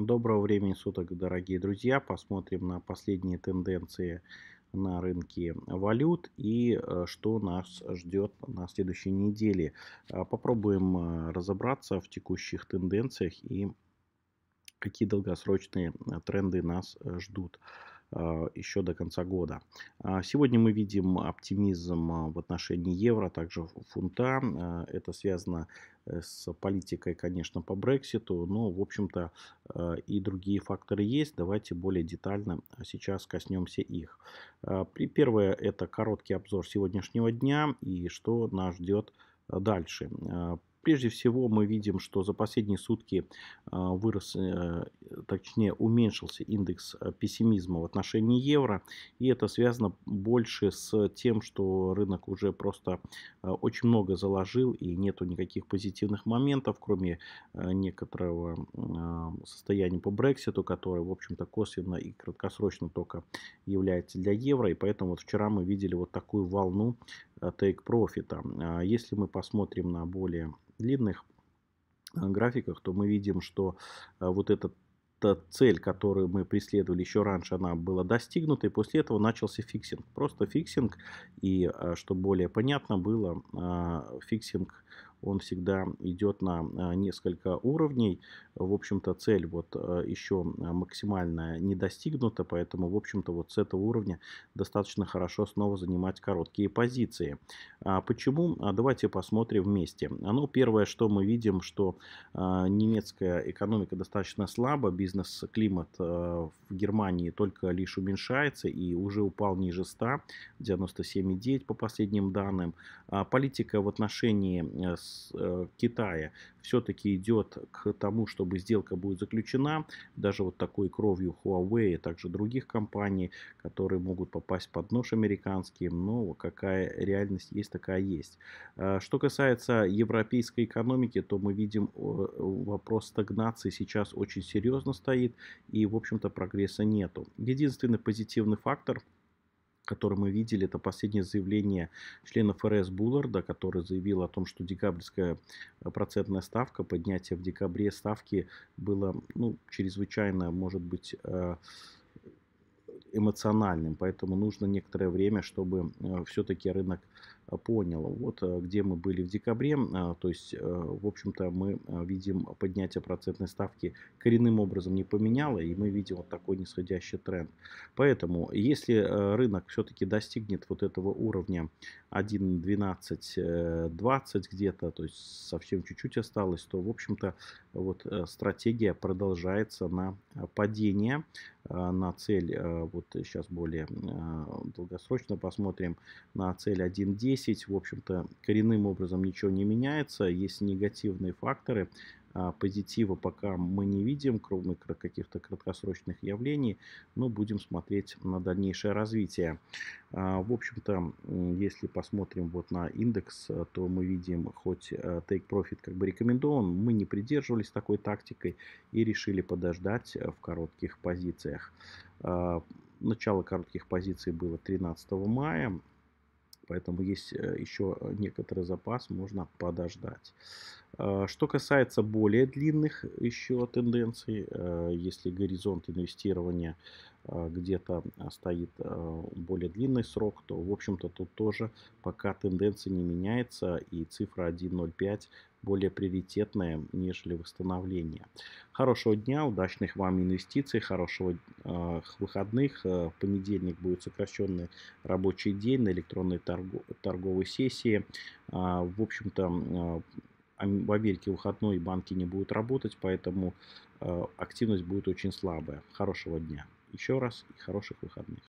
Доброго времени суток, дорогие друзья. Посмотрим на последние тенденции на рынке валют и э, что нас ждет на следующей неделе. А, попробуем э, разобраться в текущих тенденциях и какие долгосрочные э, тренды нас ждут еще до конца года. А, сегодня мы видим оптимизм в отношении евро, также фунта. Это связано Э, с политикой, конечно, по Брекситу, но, в общем-то, э, и другие факторы есть. Давайте более детально сейчас коснемся их. Э, первое – это короткий обзор сегодняшнего дня и что нас ждет дальше. Прежде всего мы видим, что за последние сутки а, вырос, э, точнее уменьшился индекс э, пессимизма в отношении евро. И это связано больше с тем, что рынок уже просто э, очень много заложил и нету никаких позитивных моментов, кроме некоторого состояния по Брекситу, которое, в общем-то, косвенно и краткосрочно только является для евро. И поэтому вот вчера мы видели вот такую волну take profit. А если мы посмотрим на более длинных э, графиках, то мы видим, что э, вот этот цель, которую мы преследовали еще раньше, она была достигнута, и после этого начался фиксинг. Просто фиксинг, и э, чтобы более понятно было, фиксинг он всегда идет на а, несколько уровней. В общем-то, цель вот а, еще максимально не достигнута, поэтому, в общем-то, вот с этого уровня достаточно хорошо снова занимать короткие позиции. А почему? Давайте посмотрим вместе. Ну, первое, что мы видим, что немецкая экономика достаточно слаба, бизнес-климат в Германии только лишь уменьшается и уже упал ниже 100, 97,9 по последним данным. Политика в отношении с Э, Китая все-таки идет к тому, чтобы сделка будет заключена, даже вот такой кровью Huawei, а также других компаний, которые могут попасть под нож американским, но какая реальность есть, такая есть. А что касается европейской экономики, то мы видим вопрос стагнации сейчас очень серьезно стоит, и, в общем-то, прогресса нету. Единственный позитивный фактор – который мы видели, это последнее заявление члена ФРС Булларда, который заявил о том, что декабрьская э, процентная ставка, поднятие в декабре ставки было ну, чрезвычайно, может быть, э, эмоциональным, поэтому нужно некоторое время, чтобы э, все-таки рынок э, понял. Вот э, где мы были в декабре, то есть, в общем-то, мы видим поднятие процентной ставки коренным образом не поменяло, и мы видим вот такой нисходящий тренд. Поэтому, если рынок все-таки достигнет вот этого уровня 1.12.20 где-то, то есть совсем чуть-чуть осталось, то, в общем-то, вот стратегия продолжается на падение, на цель вот вот сейчас более а, долгосрочно посмотрим на цель 1.10. В общем-то, коренным образом ничего не меняется. Есть негативные факторы. А, позитива пока мы не видим, кроме каких-то краткосрочных явлений, но будем смотреть на дальнейшее развитие. А, в общем-то, если посмотрим вот на индекс, то мы видим, хоть take profit как бы рекомендован, мы не придерживались такой тактикой и решили подождать в коротких позициях. Начало коротких позиций было 13 мая, поэтому есть э, еще некоторый запас, можно подождать. А, что касается более длинных еще тенденций, э, если горизонт инвестирования а, где-то стоит более длинный срок, то, в общем-то, тут тоже пока тенденция не меняется и цифра 1.05 более приоритетная, нежели восстановление. Хорошего дня, удачных вам инвестиций, хорошего э, выходных. В понедельник будет сокращенный рабочий день на электронной торговой сессии. Э, в общем-то, э, в Америке выходной банки не будут работать, поэтому э, активность будет очень слабая. Хорошего дня еще раз и хороших выходных.